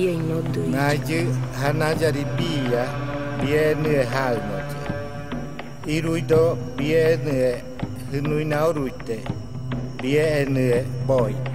hier in Noord-Duits. Naje hanajaribia bien halnoje. Iruido bien hinuinaurute bien boite.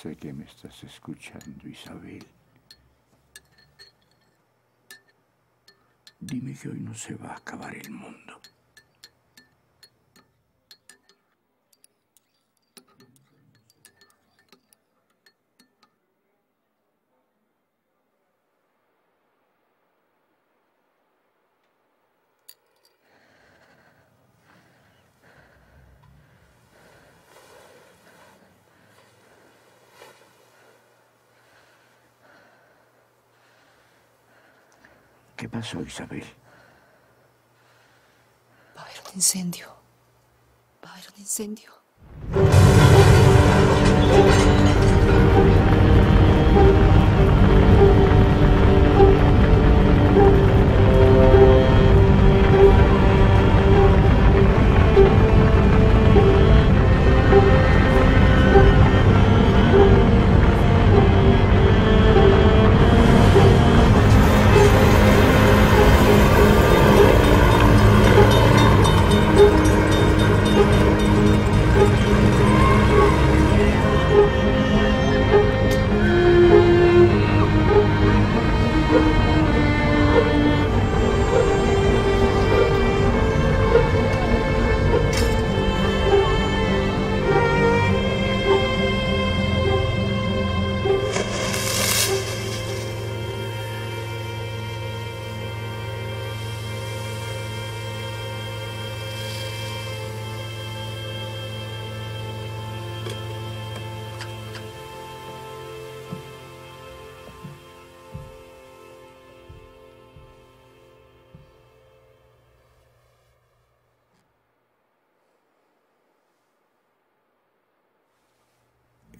Sé que me estás escuchando, Isabel. Dime que hoy no se va a acabar el mundo. ¿Qué pasó, Isabel? Va a haber un incendio. Va a haber un incendio.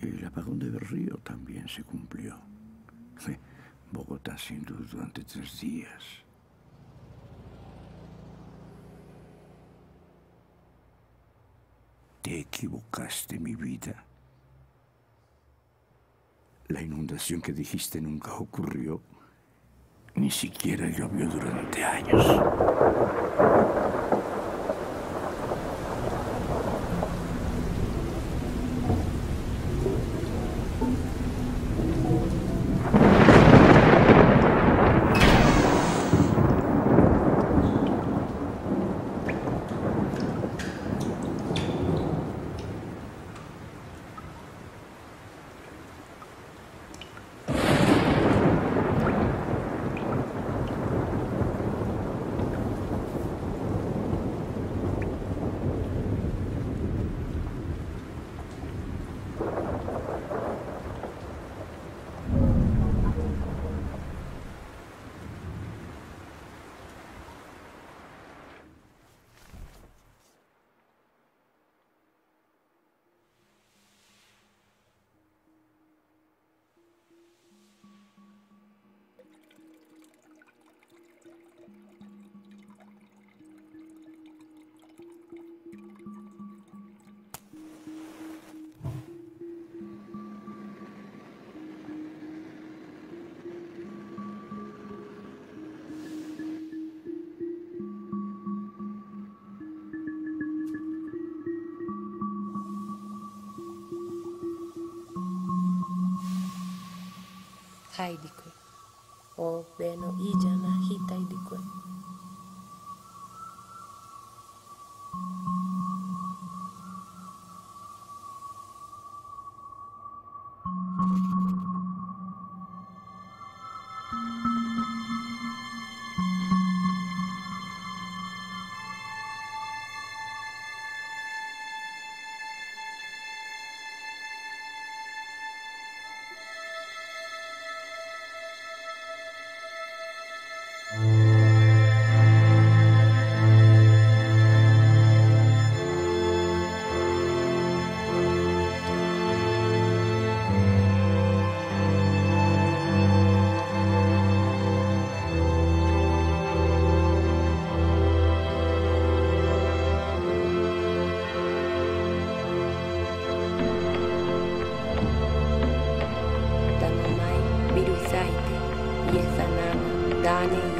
El apagón de Berrío también se cumplió. Bogotá sin luz durante tres días. Te equivocaste, mi vida. La inundación que dijiste nunca ocurrió. Ni siquiera llovió durante años. 大陸。欧米のいいじゃない。非大陸。Johnny.